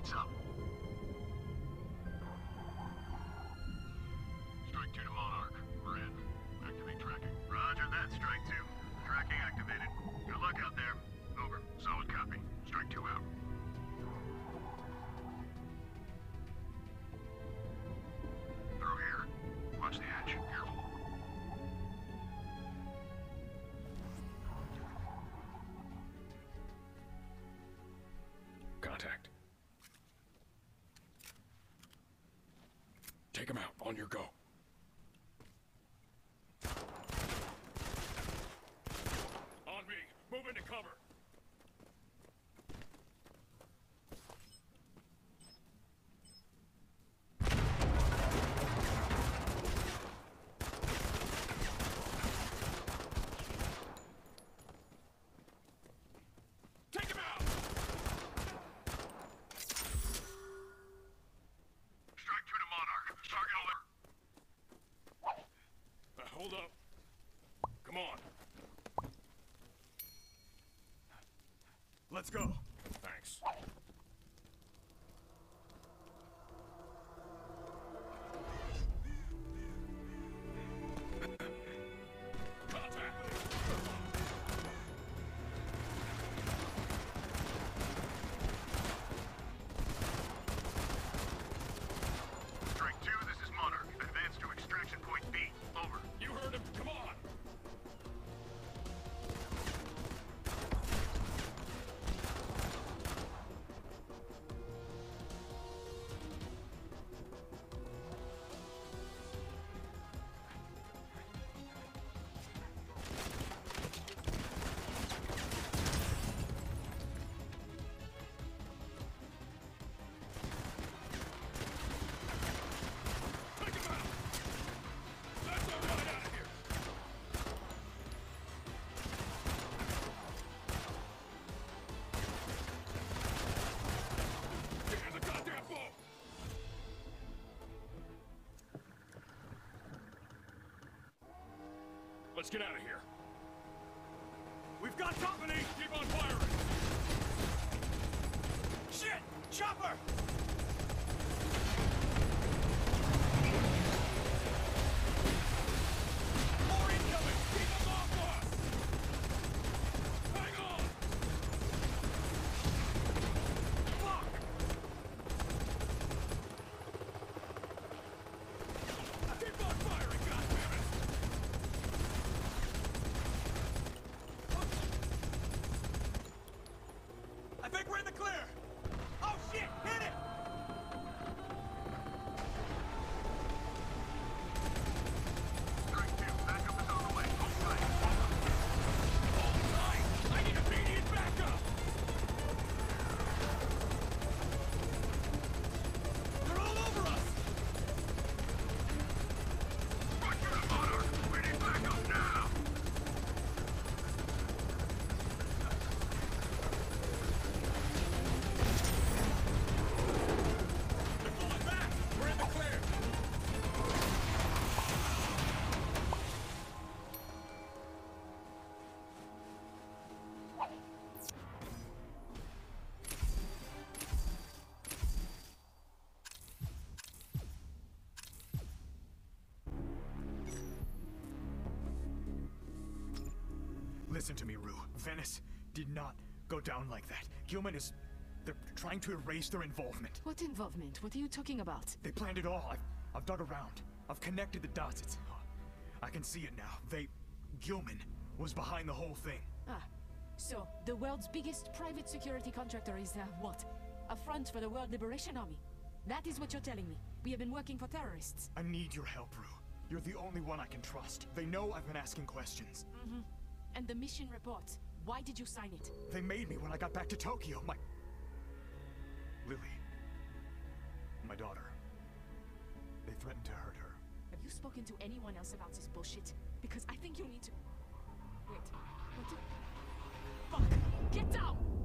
Lights up. Strike 2 to Monarch. We're in. Activate tracking. Roger that, Strike 2. Tracking activated. Good luck out there. Take him out. On your go. On me. Move into cover. Take him out! Strike 2 to Monarch. Target alert. Uh, hold up. Come on. Let's go. Let's get out of here. We've got company! Keep on firing! Shit! Chopper! Listen to me, Rue. Venice did not go down like that. Gilman is... They're trying to erase their involvement. What involvement? What are you talking about? They planned it all. I've, I've dug around. I've connected the dots. It's... I can see it now. They... Gilman was behind the whole thing. Ah, so the world's biggest private security contractor is uh, what? A front for the World Liberation Army. That is what you're telling me. We have been working for terrorists. I need your help, Rue. You're the only one I can trust. They know I've been asking questions. And the mission report. Why did you sign it? They made me when I got back to Tokyo. My... Lily. My daughter. They threatened to hurt her. Have you spoken to anyone else about this bullshit? Because I think you need to. Wait. What the... Fuck! Get down!